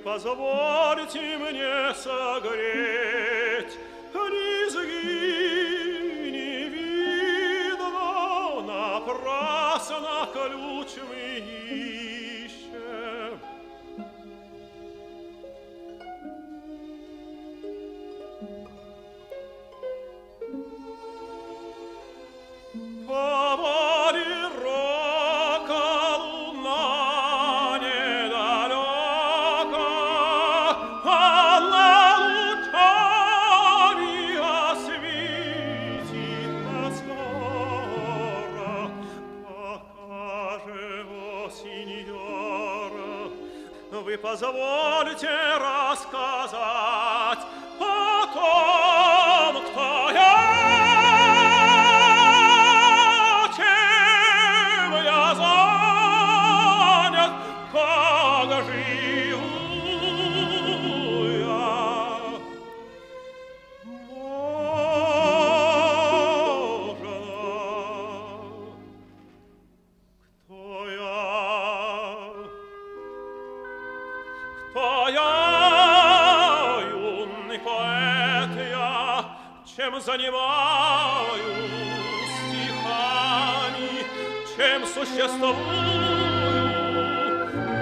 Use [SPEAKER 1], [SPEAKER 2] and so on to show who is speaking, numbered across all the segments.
[SPEAKER 1] позвольте мне согреть позвольте рассказать чем занимаюсь стихами, чем существую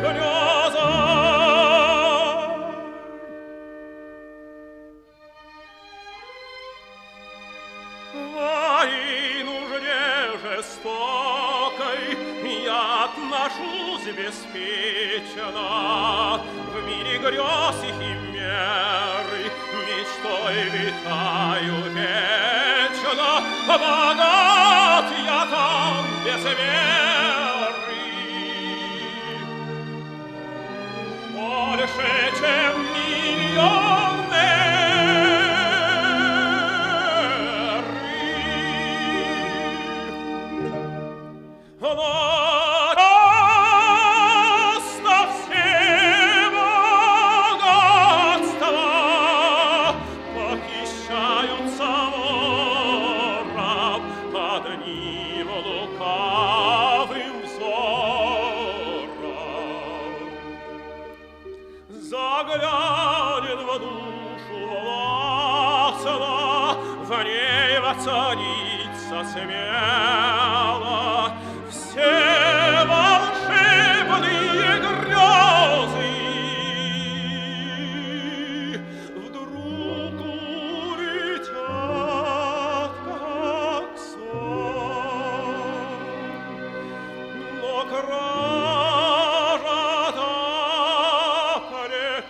[SPEAKER 1] греза? Твоей нужде жестокой я отношусь беспечно В мире грез и химеры мечтой витаю вечно. Богат я там Заглянет в душу властно, в ней воцарится смело. Все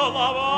[SPEAKER 1] Salava.